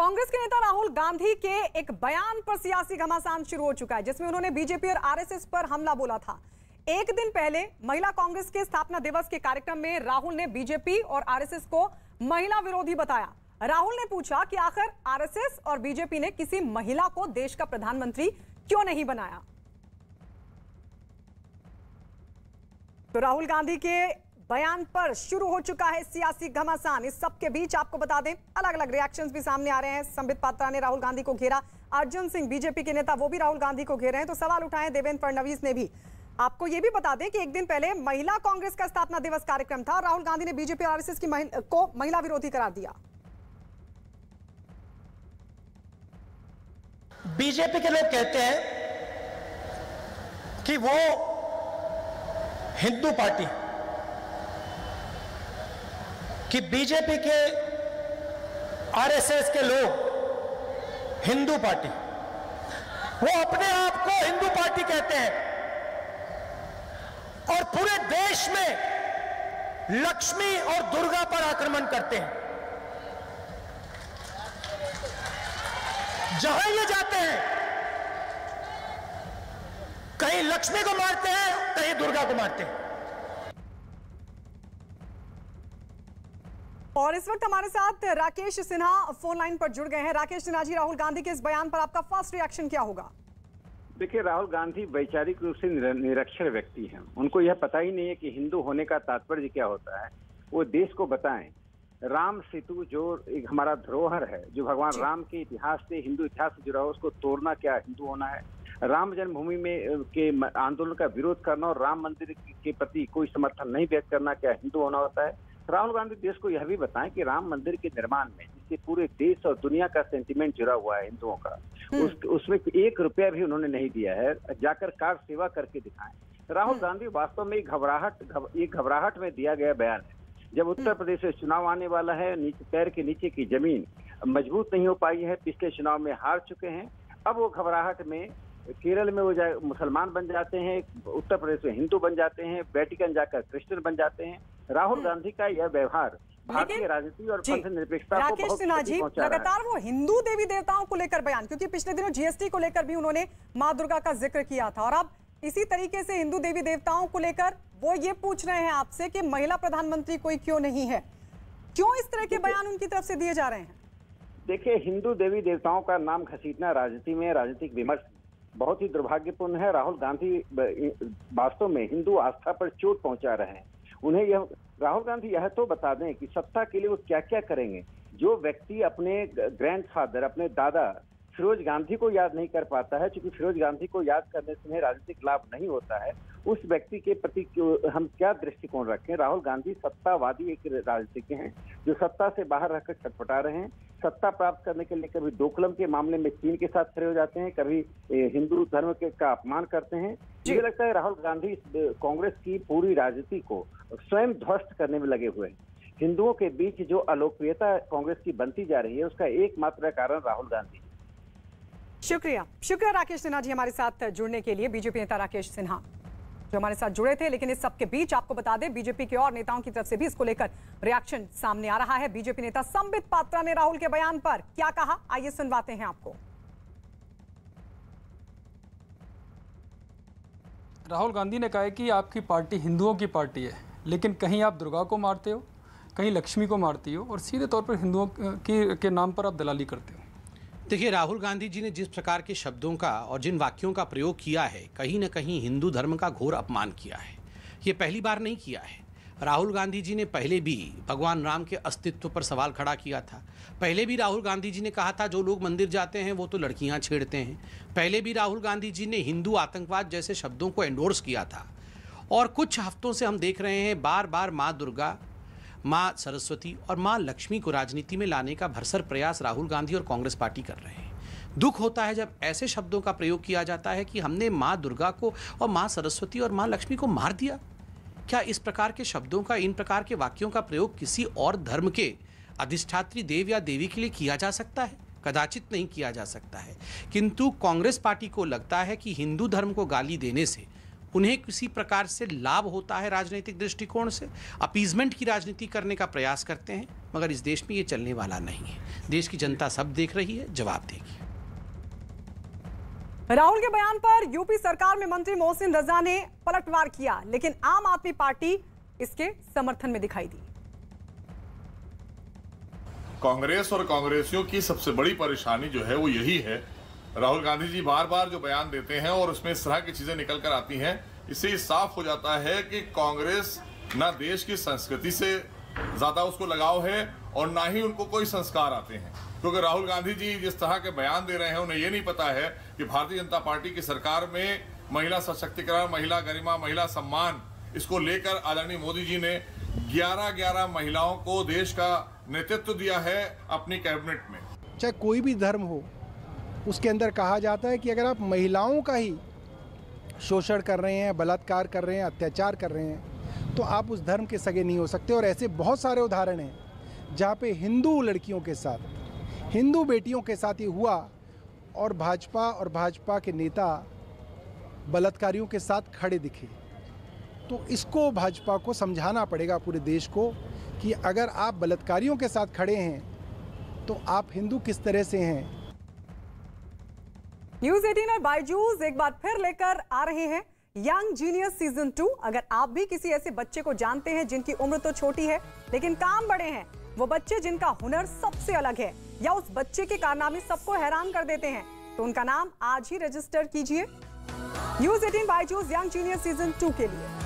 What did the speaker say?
कांग्रेस के नेता राहुल गांधी के एक बयान पर सियासी घमासान शुरू हो चुका है, जिसमें उन्होंने बीजेपी और आरएसएस पर हमला बोला था। एक दिन पहले महिला कांग्रेस के स्थापना दिवस के कार्यक्रम में राहुल ने बीजेपी और आरएसएस को महिला विरोधी बताया। राहुल ने पूछा कि आखिर आरएसएस और बीजेपी ने किसी महिला को देश का प्रधानमंत्री क्यों नहीं बनाया? तो राहुल गांधी के बयान पर शुरू हो चुका है सियासी घमासान। इस सब के बीच आपको बता दें अलग अलग रिएक्शंस भी सामने आ रहे हैं। संबित पात्रा ने राहुल गांधी को घेरा। अर्जुन सिंह बीजेपी के नेता वो भी राहुल गांधी को घेरे हैं। तो सवाल उठाए देवेंद्र फडणवीस ने भी। आपको यह भी बता दें कि एक दिन पहले महिला कांग्रेस का स्थापना दिवस कार्यक्रम था राहुल गांधी ने बीजेपी और आरएसएस की महिला, को महिला विरोधी करार दिया। बीजेपी के लोग कहते हैं कि वो हिंदू पार्टी कि बीजेपी के आरएसएस के लोग हिंदू पार्टी, वो अपने आप को हिंदू पार्टी कहते हैं। और पूरे देश में लक्ष्मी और दुर्गा पर आक्रमण करते हैं। जहाँ ये जाते हैं, कहीं लक्ष्मी को मारते हैं, कहीं दुर्गा को मारते हैं। और इस वक्त हमारे साथ राकेश सिन्हा फ़ोन लाइन पर जुड़ गए हैं। राकेश सिन्हा जी राहुल गांधी के इस बयान पर आपका फ़र्स्ट रिएक्शन क्या होगा? देखिए राहुल गांधी वैचारिक रूप से निरक्षर व्यक्ति हैं। उनको यह पता ही नहीं है कि हिंदू होने का तात्पर्य क्या होता है। वो देश को बताएँ। राम सेतु जो एक हमारा धरोहर है जो भगवान राम के इतिहास से हिंदू इतिहास से जुड़ा हो उसको तोड़ना क्या हिंदू होना है? राम जन्मभूमि में के आंदोलन का विरोध करना और राम मंदिर के प्रति कोई समर्थन नहीं व्यक्त करना क्या हिंदू होना होता है? राहुल गांधी देश को यह भी बताएँ कि राम मंदिर के निर्माण में जिससे पूरे देश और दुनिया का सेंटिमेंट जुड़ा हुआ है हिंदुओं का उस, उसमें एक रुपया भी उन्होंने नहीं दिया है जाकर कार सेवा करके दिखाएँ। राहुल गांधी वास्तव में घबराहट ये घबराहट में दिया गया बयान है। जब उत्तर प्रदेश में चुनाव आने वाला है नीचे पैर के नीचे की ज़मीन मज़बूत नहीं हो पाई है पिछले चुनाव में हार चुके हैं अब वो घबराहट में केरल में वो जाए मुसलमान बन जाते हैं उत्तर प्रदेश में हिंदू बन जाते हैं वेटिकन जाकर क्रिश्चियन बन जाते हैं राहुल गांधी का यह व्यवहार भारतीय राजनीति और पंथ निरपेक्षता राकेश सिन्हा जी लगातार वो हिंदू देवी देवताओं को लेकर बयान क्योंकि पिछले दिनों जीएसटी को लेकर भी उन्होंने माँ दुर्गा का ज़िक्र किया था। और अब इसी तरीके से हिंदू देवी देवताओं को लेकर वो ये पूछ रहे हैं आपसे कि महिला प्रधानमंत्री कोई क्यों नहीं है? क्यों इस तरह के बयान उनकी तरफ़ से दिए जा रहे हैं? देखिए हिंदू देवी देवताओं का नाम घसीटना राजनीति में राजनीतिक विमर्श बहुत ही दुर्भाग्यपूर्ण है। राहुल गांधी वास्तव में हिंदू आस्था पर चोट पहुँचा रहे हैं। उन्हें यह, राहुल गांधी यह तो बता दें कि सत्ता के लिए वो क्या क्या करेंगे? जो व्यक्ति अपने ग्रैंडफादर अपने दादा फिरोज गांधी को याद नहीं कर पाता है क्योंकि फिरोज गांधी को याद करने से उन्हें राजनीतिक लाभ नहीं होता है उस व्यक्ति के प्रति हम क्या दृष्टिकोण रखें? राहुल गांधी सत्तावादी एक राजनीतिज्ञ हैं जो सत्ता से बाहर रहकर छटपटा रहे हैं। सत्ता प्राप्त करने के लिए कभी दोकलम के मामले में चीन के साथ खड़े हो जाते हैं कभी हिंदू धर्म के का अपमान करते हैं। मुझे लगता है राहुल गांधी कांग्रेस की पूरी राजनीति को स्वयं ध्वस्त करने में लगे हुए हैं। हिंदुओं के बीच जो अलोकप्रियता कांग्रेस की बनती जा रही है उसका एकमात्र कारण राहुल गांधी शुक्रिया। शुक्रिया राकेश सिन्हा जी हमारे साथ जुड़ने के लिए, बीजेपी नेता राकेश सिन्हा। जो हमारे साथ जुड़े थे, लेकिन इस सबके बीच आपको बता दें, बीजेपी के और नेताओं की तरफ़ से भी इसको लेकर रिएक्शन सामने आ रहा है। बीजेपी नेता संबित पात्रा ने राहुल के बयान पर क्या कहा? आइए सुनवाते हैं आपको। राहुल गांधी ने कहा कि आपकी पार्टी हिंदुओं की पार्टी है, लेकिन कहीं आप दुर्गा को मारते हो, कहीं लक्ष्मी को मारती हो, और सीधे तौर पर हिंदुओं की, के नाम पर आप दलाली करते हो। देखिए, राहुल गांधी जी ने जिस प्रकार के शब्दों का और जिन वाक्यों का प्रयोग किया है, कहीं ना कहीं हिंदू धर्म का घोर अपमान किया है। ये पहली बार नहीं किया है। राहुल गांधी जी ने पहले भी भगवान राम के अस्तित्व पर सवाल खड़ा किया था। पहले भी राहुल गांधी जी ने कहा था, जो लोग मंदिर जाते हैं, वो तो लड़कियाँ छेड़ते हैं। पहले भी राहुल गांधी जी ने हिंदू आतंकवाद जैसे शब्दों को एंडोर्स किया था। और कुछ हफ्तों से हम देख रहे हैं बार बार माँ दुर्गा माँ सरस्वती और माँ लक्ष्मी को राजनीति में लाने का भरसर प्रयास राहुल गांधी और कांग्रेस पार्टी कर रहे हैं। दुख होता है जब ऐसे शब्दों का प्रयोग किया जाता है कि हमने माँ दुर्गा को और माँ सरस्वती और माँ लक्ष्मी को मार दिया। क्या इस प्रकार के शब्दों का, इन प्रकार के वाक्यों का प्रयोग किसी और धर्म के अधिष्ठात्री देव या देवी के लिए किया जा सकता है? कदाचित नहीं किया जा सकता है। किंतु कांग्रेस पार्टी को लगता है कि हिंदू धर्म को गाली देने से उन्हें किसी प्रकार से लाभ होता है राजनीतिक दृष्टिकोण से। अपीजमेंट की राजनीति करने का प्रयास करते हैं मगर इस देश में ये चलने वाला नहीं है। देश की जनता सब देख रही है जवाब देगी। राहुल के बयान पर यूपी सरकार में मंत्री मोहसिन रजा ने पलटवार किया लेकिन आम आदमी पार्टी इसके समर्थन में दिखाई दी। कांग्रेस और कांग्रेसियों की सबसे बड़ी परेशानी जो है वो यही है राहुल गांधी जी बार बार जो बयान देते हैं और उसमें इस तरह की चीज़ें निकल कर आती हैं, इससे साफ़ हो जाता है कि कांग्रेस ना देश की संस्कृति से ज़्यादा उसको लगाव है और ना ही उनको कोई संस्कार आते हैं। क्योंकि राहुल गांधी जी जिस तरह के बयान दे रहे हैं, उन्हें ये नहीं पता है कि भारतीय जनता पार्टी की सरकार में महिला सशक्तिकरण, महिला गरिमा, महिला सम्मान, इसको लेकर आदरणीय मोदी जी ने 11 11 महिलाओं को देश का नेतृत्व दिया है अपनी कैबिनेट में। चाहे कोई भी धर्म हो उसके अंदर कहा जाता है कि अगर आप महिलाओं का ही शोषण कर रहे हैं, बलात्कार कर रहे हैं, अत्याचार कर रहे हैं तो आप उस धर्म के सगे नहीं हो सकते। और ऐसे बहुत सारे उदाहरण हैं, जहाँ पे हिंदू लड़कियों के साथ, हिंदू बेटियों के साथ ये हुआ और भाजपा और भाजपा के नेता बलात्कारियों के साथ खड़े दिखे। तो इसको भाजपा को समझाना पड़ेगा पूरे देश को कि अगर आप बलात्कारियों के साथ खड़े हैं तो आप हिंदू किस तरह से हैं? न्यूज़ 18 और बायजूस एक बार फिर लेकर आ रहे हैं। यंग जीनियस सीज़न टू, अगर आप भी किसी ऐसे बच्चे को जानते हैं जिनकी उम्र तो छोटी है, लेकिन काम बड़े हैं, वो बच्चे जिनका हुनर सबसे अलग है, या उस बच्चे के कारनामे सबको हैरान कर देते हैं तो उनका नाम आज ही रजिस्टर कीजिए। News 18 Byju's young genius season two के लिए।